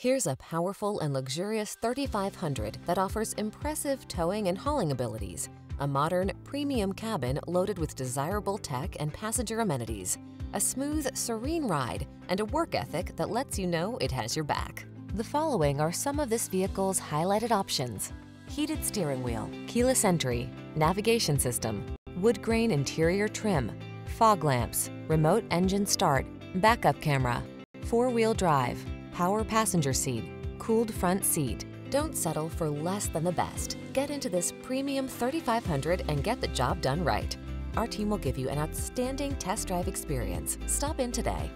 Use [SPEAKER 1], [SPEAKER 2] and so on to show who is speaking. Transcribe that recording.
[SPEAKER 1] Here's a powerful and luxurious 3500 that offers impressive towing and hauling abilities, a modern, premium cabin loaded with desirable tech and passenger amenities, a smooth, serene ride, and a work ethic that lets you know it has your back. The following are some of this vehicle's highlighted options. Heated steering wheel, keyless entry, navigation system, wood grain interior trim, fog lamps, remote engine start, backup camera, four-wheel drive, power passenger seat, cooled front seat. Don't settle for less than the best. Get into this premium 3500 and get the job done right. Our team will give you an outstanding test drive experience. Stop in today.